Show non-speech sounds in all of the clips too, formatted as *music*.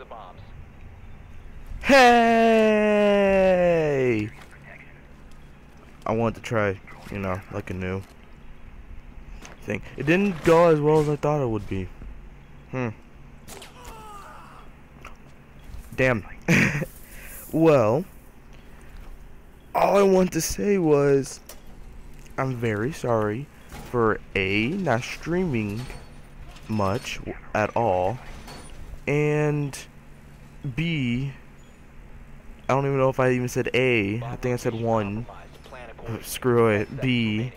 the bombs. Hey! I wanted to try, you know, like a new thing. It didn't go as well as I thought it would be. Hmm. Damn. *laughs* well, all I want to say was I'm very sorry for A, not streaming much at all, and B, I don't even know if I even said A. I think I said one. Screw it. B.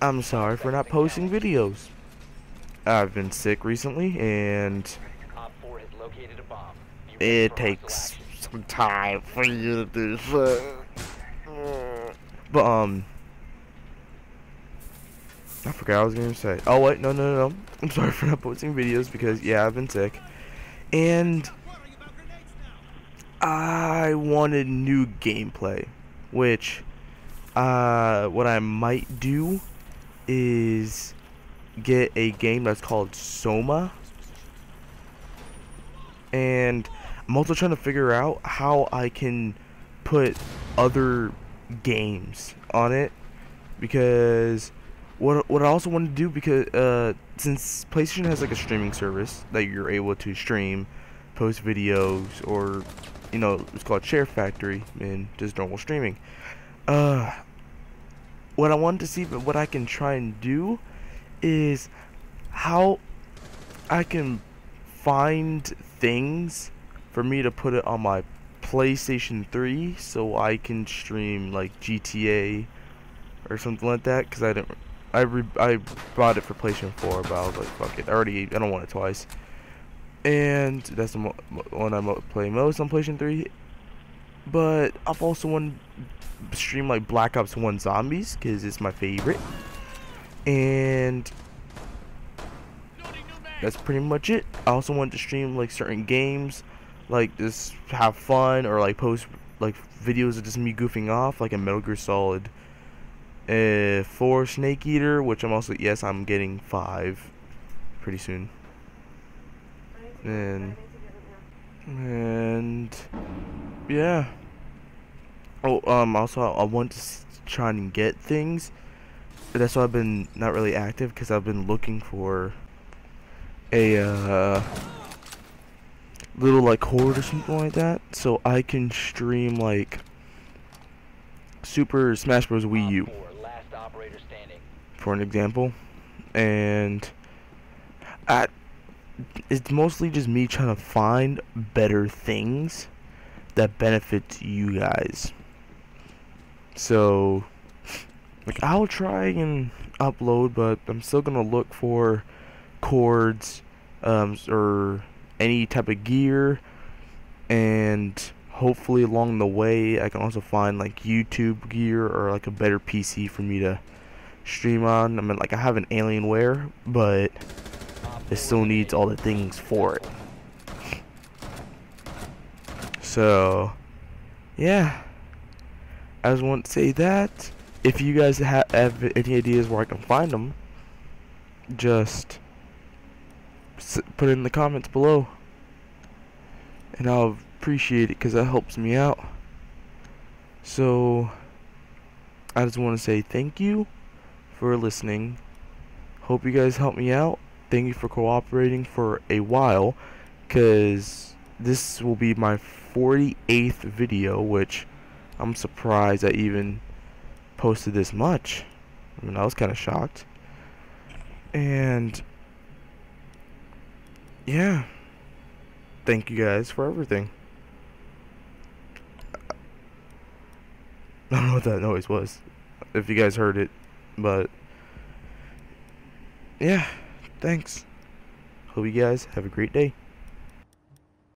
I'm sorry for not posting videos. I've been sick recently and it takes some time for you to do so. But um I forgot I was gonna say. Oh wait, no no no no. I'm sorry for not posting videos because yeah I've been sick. And I wanted new gameplay. Which uh what I might do is get a game that's called Soma. And I'm also trying to figure out how I can put other games on it because what what I also want to do because uh, since PlayStation has like a streaming service that you're able to stream, post videos, or you know it's called Share Factory and just normal streaming. Uh, what I wanted to see, but what I can try and do is how I can find things for me to put it on my PlayStation 3 so I can stream like GTA or something like that because I didn't I re I bought it for PlayStation 4 but I was like fuck it. I already I don't want it twice. And that's the one I play most on PlayStation 3 but I've also to stream like Black Ops 1 Zombies because it's my favorite. And that's pretty much it. I also want to stream like certain games, like just have fun or like post like videos of just me goofing off, like a Metal Gear Solid uh, 4 Snake Eater, which I'm also yes I'm getting five pretty soon. And and yeah. Oh, um, also I want to try and get things. That's why I've been not really active because I've been looking for a uh, little like horde or something like that, so I can stream like Super Smash Bros. Wii U, for an example, and at it's mostly just me trying to find better things that benefit you guys. So, like, I'll try and upload, but I'm still gonna look for cords um, or any type of gear and hopefully along the way I can also find like YouTube gear or like a better PC for me to stream on. I mean like I have an Alienware but it still needs all the things for it. So yeah I just want to say that if you guys ha have any ideas where I can find them just put it in the comments below. And I'll appreciate it because that helps me out. So, I just want to say thank you for listening. Hope you guys help me out. Thank you for cooperating for a while because this will be my 48th video, which I'm surprised I even posted this much. I mean, I was kind of shocked. And yeah. Thank you guys for everything. *laughs* I don't know what that noise was. If you guys heard it. But yeah. Thanks. Hope you guys have a great day.